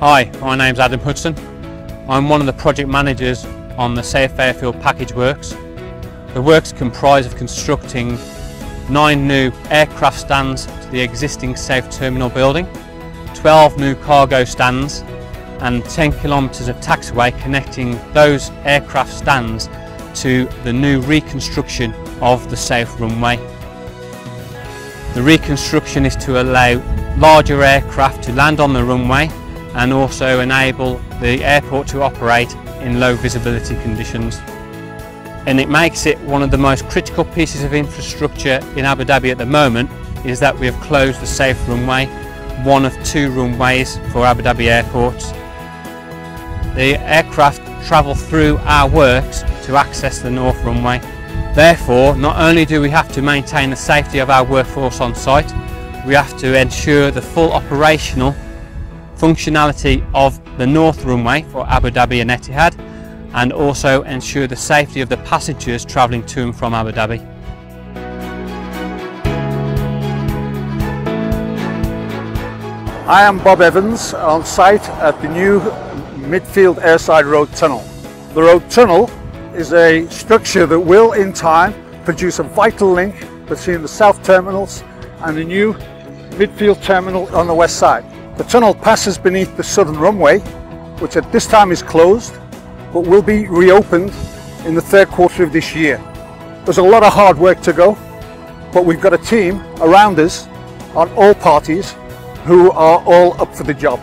Hi, my name's Adam Hudson. I'm one of the project managers on the South Airfield Package Works. The works comprise of constructing nine new aircraft stands to the existing South Terminal building, 12 new cargo stands and 10 kilometres of taxiway connecting those aircraft stands to the new reconstruction of the South runway. The reconstruction is to allow larger aircraft to land on the runway and also enable the airport to operate in low visibility conditions. And it makes it one of the most critical pieces of infrastructure in Abu Dhabi at the moment is that we have closed the south runway, one of two runways for Abu Dhabi airports. The aircraft travel through our works to access the north runway Therefore, not only do we have to maintain the safety of our workforce on site, we have to ensure the full operational functionality of the north runway for Abu Dhabi and Etihad and also ensure the safety of the passengers travelling to and from Abu Dhabi. I am Bob Evans on site at the new Midfield Airside Road Tunnel. The road tunnel is a structure that will in time produce a vital link between the south terminals and the new midfield terminal on the west side. The tunnel passes beneath the southern runway, which at this time is closed, but will be reopened in the third quarter of this year. There's a lot of hard work to go, but we've got a team around us on all parties who are all up for the job.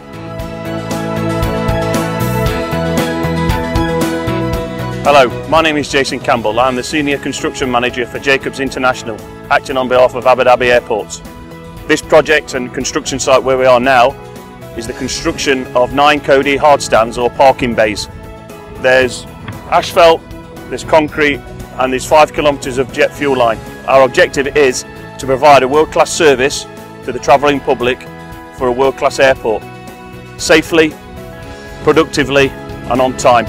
Hello, my name is Jason Campbell. I'm the Senior Construction Manager for Jacobs International, acting on behalf of Abu Dhabi Airports. This project and construction site where we are now is the construction of nine Cody hard stands or parking bays. There's asphalt, there's concrete and there's five kilometres of jet fuel line. Our objective is to provide a world-class service to the travelling public for a world-class airport, safely, productively and on time.